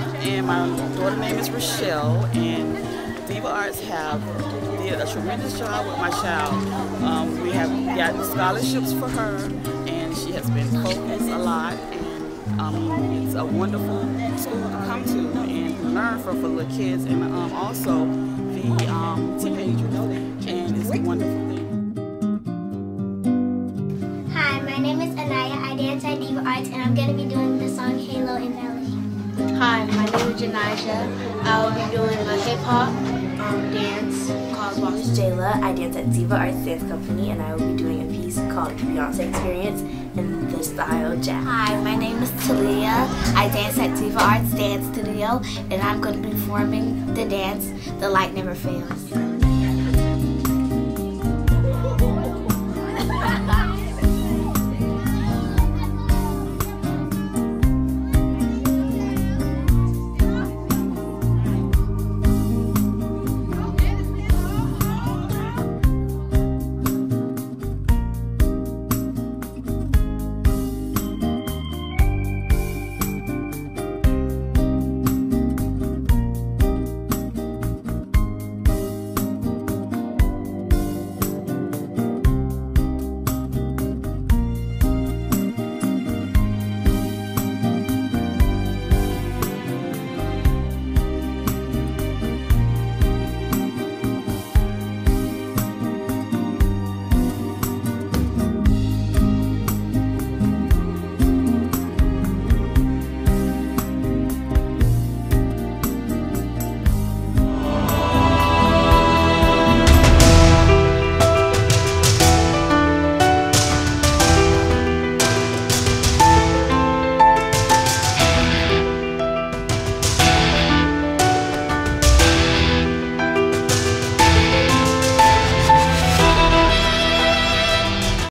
and my daughter's name is Rochelle, and Diva Arts have did a tremendous job with my child. Um, we have gotten scholarships for her, and she has been focused a lot, and um, it's a wonderful school to come to and learn from for the kids, and um, also the um, teenagers, and it's a wonderful thing. Hi, my name is Anaya. I dance at Diva Arts, and I'm going to be doing the song Halo in ballet. Hi, my name is Janijah. I will be doing a hip hop um, dance called My name is Jayla. I dance at Diva Arts Dance Company, and I will be doing a piece called Beyonce Experience in the style jazz. Hi, my name is Talia. I dance at Diva Arts Dance Studio, and I'm going to be performing the dance The Light Never Fails.